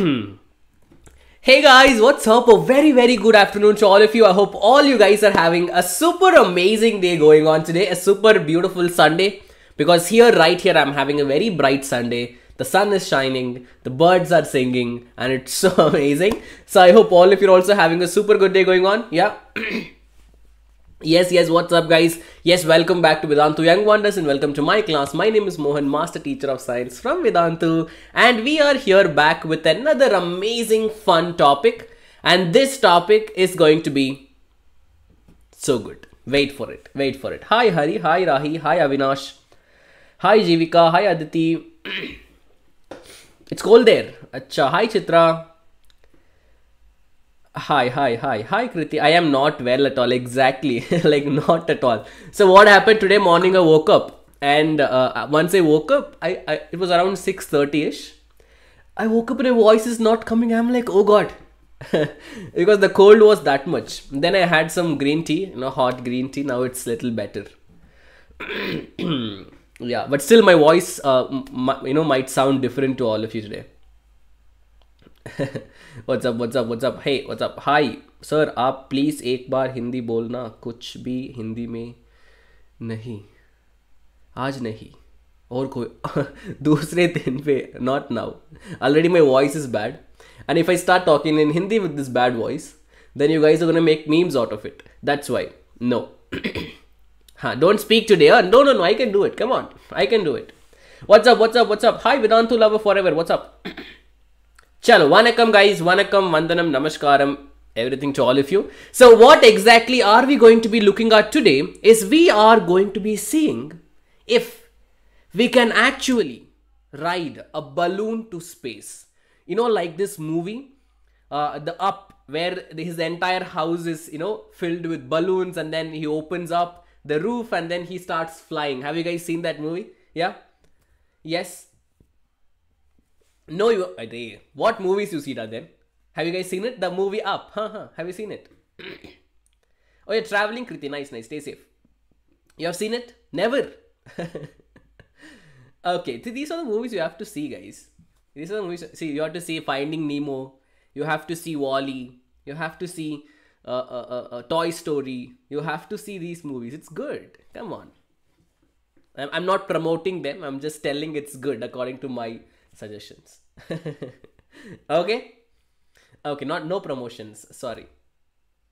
Hey guys, what's up? A very, very good afternoon to all of you. I hope all you guys are having a super amazing day going on today, a super beautiful Sunday. Because here, right here, I'm having a very bright Sunday. The sun is shining, the birds are singing, and it's so amazing. So, I hope all of you are also having a super good day going on. Yeah. Yes, yes, what's up, guys? Yes, welcome back to Vedantu Young Wonders and welcome to my class. My name is Mohan, Master Teacher of Science from Vedantu, and we are here back with another amazing fun topic. And this topic is going to be so good. Wait for it, wait for it. Hi, Hari, hi, Rahi, hi, Avinash, hi, Jivika, hi, Aditi. it's cold there. Acha, hi, Chitra. Hi, hi, hi, hi, Kriti. I am not well at all. Exactly, like not at all. So what happened today morning? I woke up, and uh, once I woke up, I, I it was around six thirty ish. I woke up and my voice is not coming. I'm like, oh god, because the cold was that much. Then I had some green tea, you know, hot green tea. Now it's little better. yeah, but still, my voice, uh, you know, might sound different to all of you today. What's up what's up what's up hey what's up hi sir आप please एक बार हिंदी बोलना, कुछ भी हिंदी में नहीं। आज नहीं। और कोई दूसरे दिन पे not now already my voice is bad and if I start talking in Hindi with this bad voice then you guys make memes out of it that's why no हाँ don't speak today no no no I can do it come on I can do it what's up what's up what's up hi Vedantu love forever what's up Chalo, vanakkam guys, vanakkam, vandanam, namaskaram, everything to all of you. So what exactly are we going to be looking at today is we are going to be seeing if we can actually ride a balloon to space. You know, like this movie, uh, the Up, where his entire house is, you know, filled with balloons and then he opens up the roof and then he starts flying. Have you guys seen that movie? Yeah? Yes? No, you. What movies you see that then? Have you guys seen it? The movie Up. Huh, huh. Have you seen it? oh, you're traveling, Kriti. Nice, nice. Stay safe. You have seen it? Never. okay, so these are the movies you have to see, guys. These are the movies. See, you have to see Finding Nemo. You have to see WALL-E. You have to see uh, uh, uh, uh, Toy Story. You have to see these movies. It's good. Come on. I'm, I'm not promoting them. I'm just telling it's good according to my suggestions. okay? Okay, not no promotions. Sorry.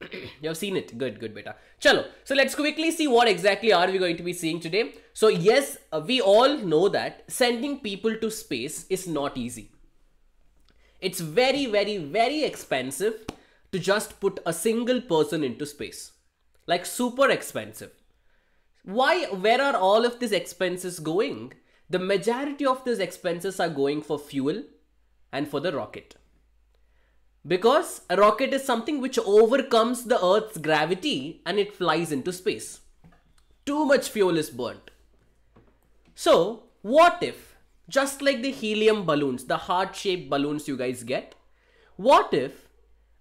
you have seen it. Good, good, beta. Chalo. So let's quickly see what exactly are we going to be seeing today. So yes, uh, we all know that sending people to space is not easy. It's very, very, very expensive to just put a single person into space. Like super expensive. Why? Where are all of these expenses going? The majority of these expenses are going for fuel and for the rocket. Because a rocket is something which overcomes the Earth's gravity and it flies into space. Too much fuel is burnt. So, what if, just like the helium balloons, the heart shaped balloons you guys get, what if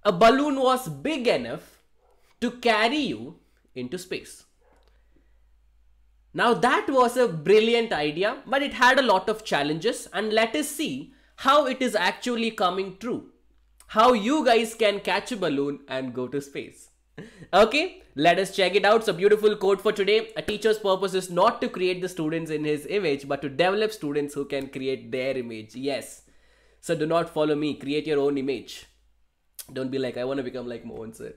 a balloon was big enough to carry you into space? Now, that was a brilliant idea, but it had a lot of challenges, and let us see how it is actually coming true. How you guys can catch a balloon and go to space. Okay, let us check it out. So, beautiful quote for today. A teacher's purpose is not to create the students in his image, but to develop students who can create their image. Yes. So, do not follow me, create your own image. Don't be like, I want to become like Mohan sir.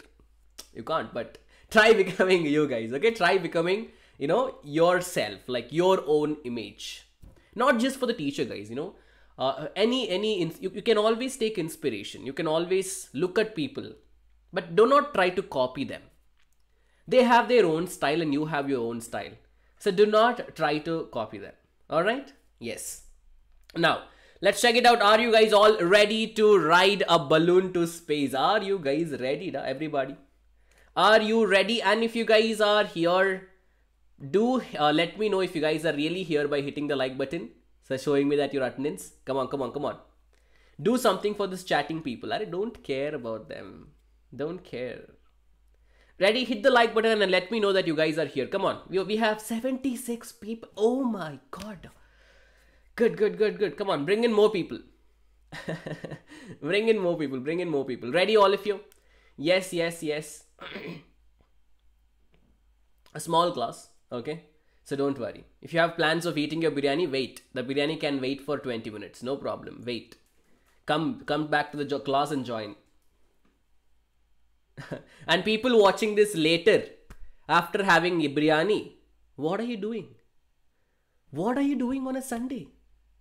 You can't, but try becoming you guys. Okay, try becoming you know yourself like your own image. Not just for the teacher guys you know. Uh, any any you, you can always take inspiration. You can always look at people but do not try to copy them. They have their own style and you have your own style. So do not try to copy them. All right? Yes. Now let's check it out. Are you guys all ready to ride a balloon to space? Are you guys ready da? everybody? Are you ready? And if you guys are here do uh, let me know if you guys are really here by hitting the like button so showing me that your attendance. Come on come on come on. Do something for this chatting people. I don't care about them. Don't care. Ready? Hit the like button and let me know that you guys are here. Come on. We, we have 76 people. Oh my god. Good good good good. Come on bring in more people. Bring in more people. Bring in more people. Ready, all of you? Yes, yes, yes. a small class. Okay. So don't worry. If you have plans of eating your biryani, wait. The biryani can wait for 20 minutes. No problem. Wait. Come, come back to the class and join. and people watching this later, after having biryani, what are you doing? What are you doing on a Sunday?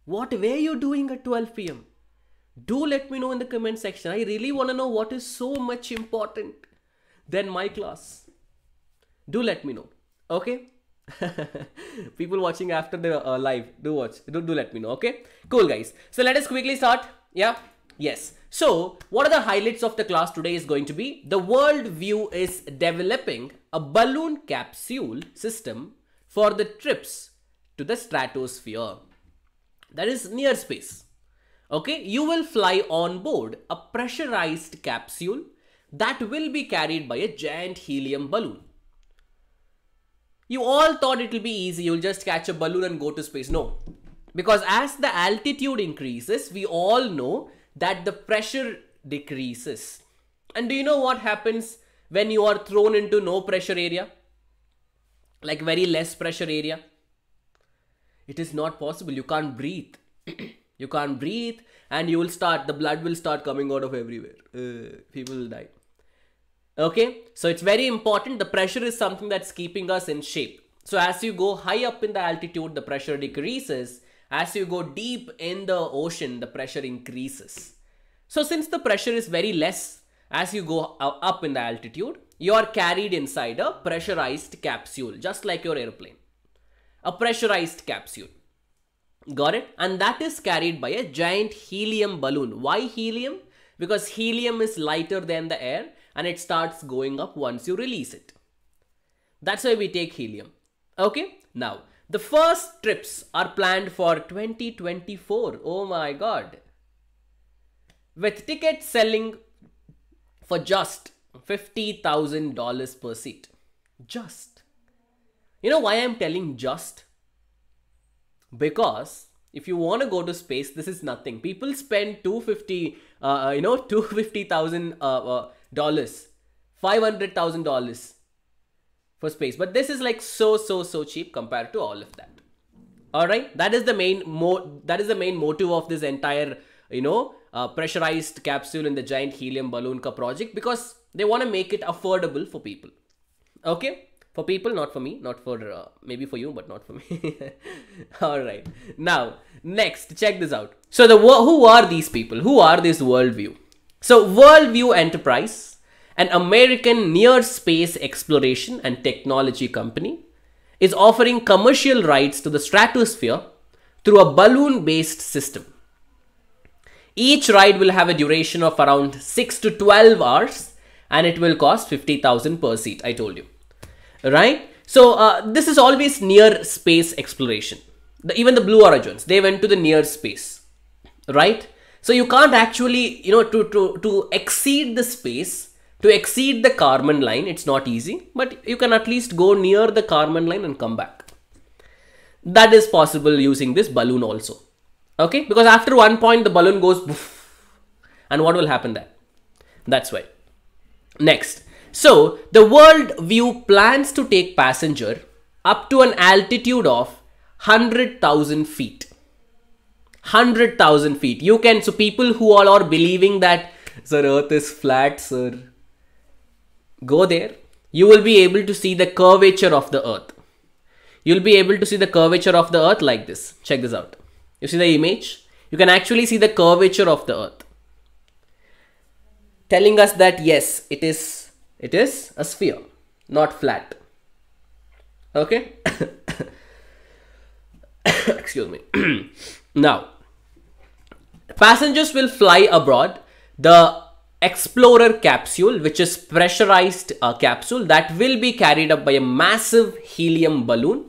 What were you doing at 12 p.m.? Do let me know in the comment section. I really want to know what is so much important than my class. Do let me know. Okay? People watching after the uh, live, do watch. Do, do let me know. Okay? Cool, guys. So let us quickly start. Yeah? Yes. So, what are the highlights of the class today is going to be the world view is developing a balloon capsule system for the trips to the stratosphere. That is near space. Okay, you will fly on board a pressurized capsule that will be carried by a giant helium balloon. You all thought it will be easy, you'll just catch a balloon and go to space. No, because as the altitude increases, we all know that the pressure decreases. And do you know what happens when you are thrown into no pressure area? Like very less pressure area? It is not possible. You can't breathe. you can't breathe and you will start, the blood will start coming out of everywhere. Uh, people will die. Okay, so it's very important. The pressure is something that's keeping us in shape. So as you go high up in the altitude, the pressure decreases as you go deep in the ocean, the pressure increases. So since the pressure is very less as you go up in the altitude, you are carried inside a pressurized capsule, just like your airplane. A pressurized capsule. Got it? And that is carried by a giant helium balloon. Why helium? Because helium is lighter than the air and it starts going up once you release it. That's why we take helium. Okay? Now, the first trips are planned for 2024. Oh my god. With tickets selling for just $50,000 per seat. Just. You know why I'm telling just? Because if you want to go to space, this is nothing. People spend 250, uh, uh you know, 250,000 uh, uh, dollars, $500,000 for space. But this is like so, so, so cheap compared to all of that. All right. That is the main mo that is the main motive of this entire, you know, uh, pressurized capsule in the giant helium balloon ka project because they want to make it affordable for people. Okay. For people, not for me, not for uh, maybe for you, but not for me. All right. Now, next, check this out. So the who are these people? Who are this World View? So World View Enterprise an American near space exploration and technology company, is offering commercial rights to the stratosphere through a balloon based system. Each ride will have a duration of around 6 to 12 hours and it will cost 50,000 per seat, I told you. Right? So, uh, this is always near space exploration. The, even the Blue Origins, they went to the near space. Right? So, you can't actually, you know, to, to, to exceed the space, to exceed the Kármán line, it's not easy, but you can at least go near the Kármán line and come back. That is possible using this balloon also. Okay, because after one point the balloon goes and what will happen there? That's why. Next, so the World View plans to take passenger up to an altitude of 100,000 feet. 100,000 feet. You can, so people who all are believing that, sir, earth is flat, sir, go there, you will be able to see the curvature of the earth. You'll be able to see the curvature of the earth like this. Check this out. You see the image? You can actually see the curvature of the earth. Telling us that yes, it is, it is a sphere, not flat. Okay? Excuse me. now, passengers will fly abroad. The Explorer capsule, which is pressurized uh, capsule that will be carried up by a massive helium balloon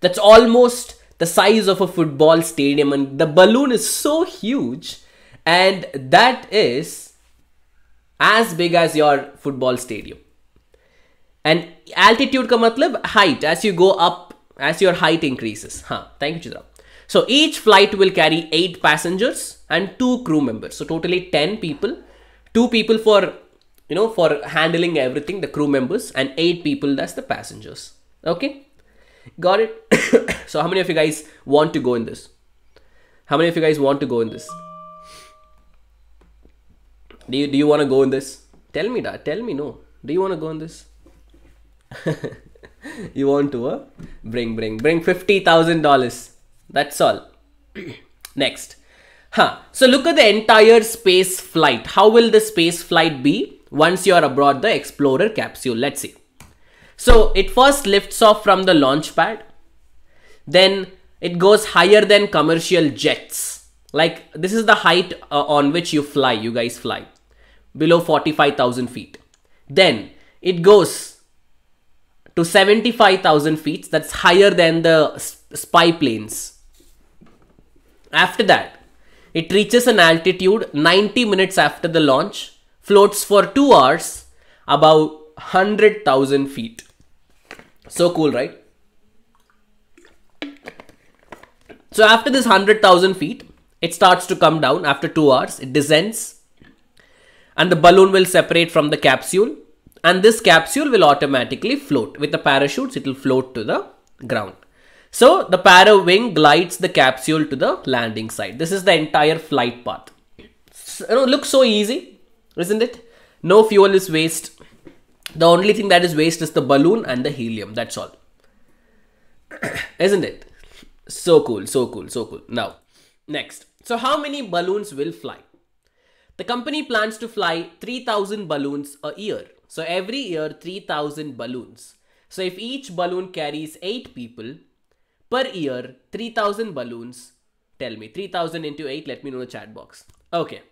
that's almost the size of a football stadium and the balloon is so huge and that is as big as your football stadium. And altitude ka matlab height as you go up as your height increases. Huh thank you chitra so each flight will carry 8 passengers and two crew members. So totally 10 people, two people for you know for handling everything, the crew members, and eight people that's the passengers. Okay, got it. so how many of you guys want to go in this? How many of you guys want to go in this? Do you do you want to go in this? Tell me that. Tell me no. Do you want to go in this? you want to bring bring bring fifty thousand dollars. That's all. Next. Huh. So look at the entire space flight. How will the space flight be once you are aboard the Explorer capsule? Let's see. So it first lifts off from the launch pad. Then it goes higher than commercial jets. Like this is the height uh, on which you fly, you guys fly. Below 45,000 feet. Then it goes to 75,000 feet. That's higher than the spy planes. After that, it reaches an altitude 90 minutes after the launch, floats for 2 hours about 100,000 feet. So cool, right? So after this 100,000 feet, it starts to come down after 2 hours. It descends and the balloon will separate from the capsule and this capsule will automatically float. With the parachutes, it will float to the ground. So the para wing glides the capsule to the landing site. This is the entire flight path. So, you know, looks so easy, isn't it? No fuel is waste. The only thing that is waste is the balloon and the helium. That's all. isn't it? So cool, so cool, so cool. Now, next. So how many balloons will fly? The company plans to fly 3000 balloons a year. So every year 3000 balloons. So if each balloon carries 8 people per year 3000 balloons, tell me 3000 into 8, let me know in the chat box. Okay.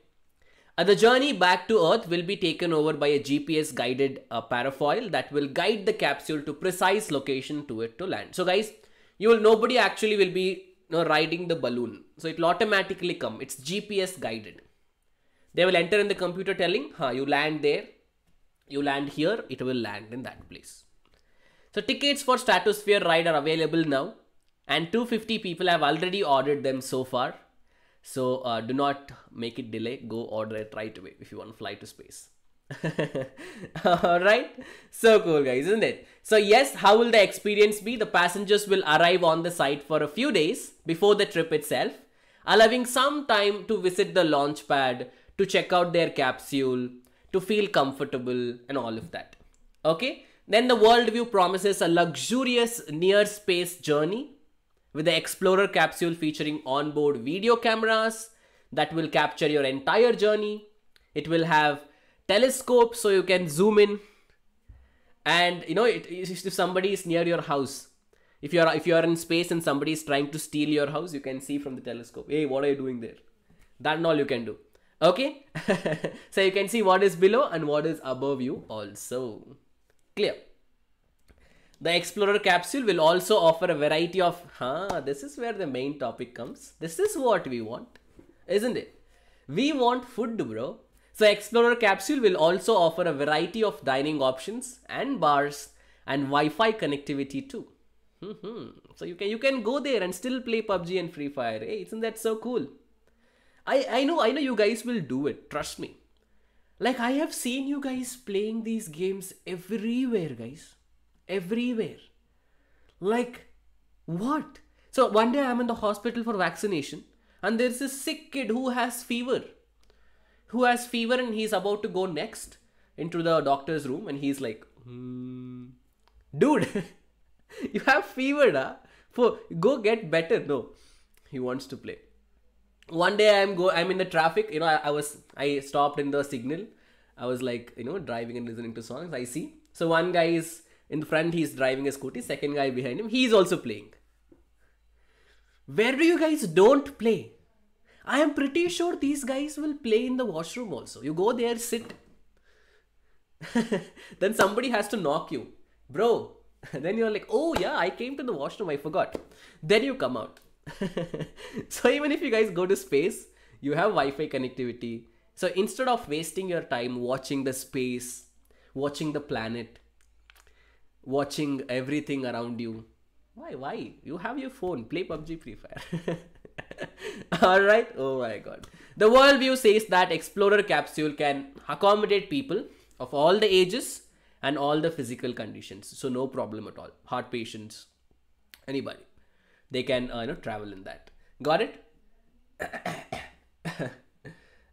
Uh, the journey back to Earth will be taken over by a GPS guided uh, parafoil that will guide the capsule to precise location to it to land. So guys, you will nobody actually will be you know, riding the balloon. So it will automatically come. It's GPS guided. They will enter in the computer telling, huh, you land there, you land here, it will land in that place. So tickets for Stratosphere ride are available now and 250 people have already ordered them so far. So uh, do not make it delay. Go order it right away if you want to fly to space. All right. So cool, guys, isn't it? So yes, how will the experience be? The passengers will arrive on the site for a few days before the trip itself, allowing some time to visit the launch pad, to check out their capsule, to feel comfortable and all of that. Okay. Then the World View promises a luxurious near space journey with the Explorer capsule featuring onboard video cameras that will capture your entire journey. It will have telescope so you can zoom in. And you know it, if somebody is near your house if you are if you are in space and somebody is trying to steal your house you can see from the telescope hey what are you doing there? That and all you can do. Okay? So you can see what is below and what is above you also. Clear the explorer capsule will also offer a variety of huh this is where the main topic comes this is what we want isn't it we want food bro so Explorer capsule will also offer a variety of dining options and bars and Wi-Fi connectivity too. Mm-hmm. So you can you can go there and still play PUBG and Free Fire. Hey, isn't that so cool? I I know I know you guys will do it. Trust me. Like I have seen you guys playing these games everywhere, guys. Everywhere. Like what? So one day I'm in the hospital for vaccination and there's a sick kid who has fever who has fever and he's about to go next into the doctor's room and he's like hmm, dude you have fever huh? for go get better no he wants to play one day i'm go i'm in the traffic you know I, I was i stopped in the signal i was like you know driving and listening to songs i see so one guy is in the front he's driving a scooty second guy behind him he's also playing where do you guys don't play I am pretty sure these guys will play in the washroom also. You go there, sit. then somebody has to knock you. Bro. then you're like, oh yeah, I came to the washroom, I forgot. Then you come out. so even if you guys go to space, you have Wi-Fi connectivity. So instead of wasting your time watching the space, watching the planet, watching everything around you, Why? Why? You have your phone. Play PUBG Free Fire. All right. Oh my God. The World View says that Explorer capsule can accommodate people of all the ages and all the physical conditions. So no problem at all. Heart patients, anybody, they can uh, you know travel in that. Got it?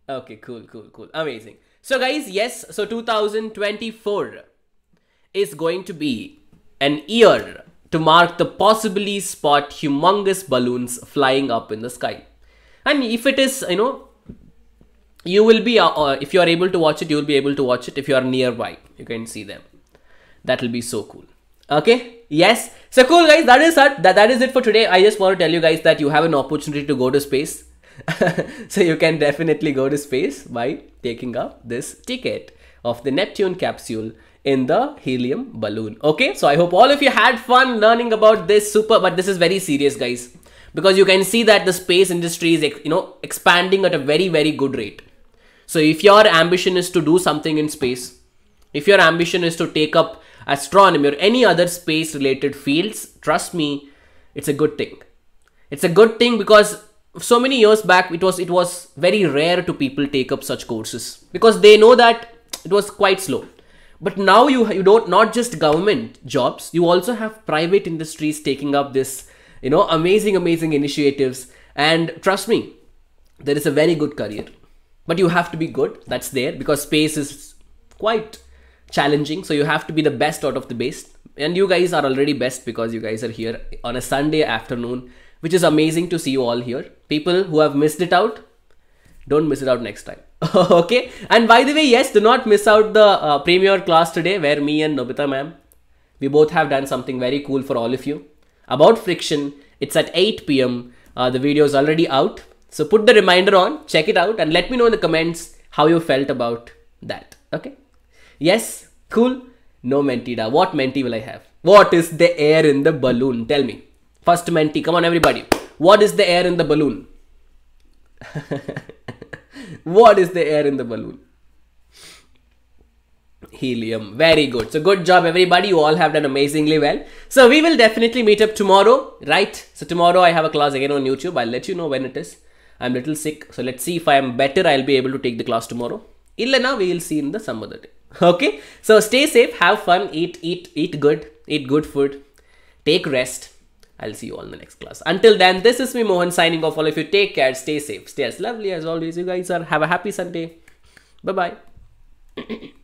okay. Cool. Cool. Cool. Amazing. So guys, yes. So 2024 is going to be an year to mark the possibly spot humongous balloons flying up in the sky. And if it is, you know, you will be, uh, uh, if you are able to watch it, you will be able to watch it if you are nearby. You can see them. That will be so cool. Okay. Yes. So cool, guys. That is it. That, that is it for today. I just want to tell you guys that you have an opportunity to go to space. so you can definitely go to space by taking up this ticket of the Neptune capsule in the helium balloon. Okay, so I hope all of you had fun learning about this super, but this is very serious, guys, because you can see that the space industry is, you know, expanding at a very, very good rate. So if your ambition is to do something in space, if your ambition is to take up astronomy or any other space related fields, trust me, it's a good thing. It's a good thing because so many years back it was it was very rare to people take up such courses because they know that it was quite slow but now you you don't not just government jobs you also have private industries taking up this you know amazing amazing initiatives. And trust me there is a very good career. But you have to be good that's there because space is quite challenging. So you have to be the best out of the best and you guys are already best because you guys are here on a sunday afternoon which is amazing to see you all here. People who have missed it out don't miss it out next time okay. And by the way yes do not miss out the uh, premiere class today where me and nobita ma'am we both have done something very cool for all of you. About friction it's at 8 p.m uh, the video is already out. So put the reminder on check it out and let me know in the comments how you felt about that. Okay? Yes? Cool? No mentida what menti will i have? What is the air in the balloon? Tell me. First menti come on everybody. What is the air in the balloon what is the air in the balloon? Helium. Very good. So good job everybody. You all have done amazingly well. So we will definitely meet up tomorrow, right? So tomorrow I have a class again on YouTube. I'll let you know when it is. I'm a little sick. So let's see if I am better. I'll be able to take the class tomorrow. Illana, we will see in the some other day. Okay. So stay safe. Have fun. Eat, eat, eat good. Eat good food. Take rest I'll see you all in the next class. Until then, this is me Mohan signing off. All of you take care, stay safe, stay as lovely as always. You guys are have a happy Sunday. Bye bye.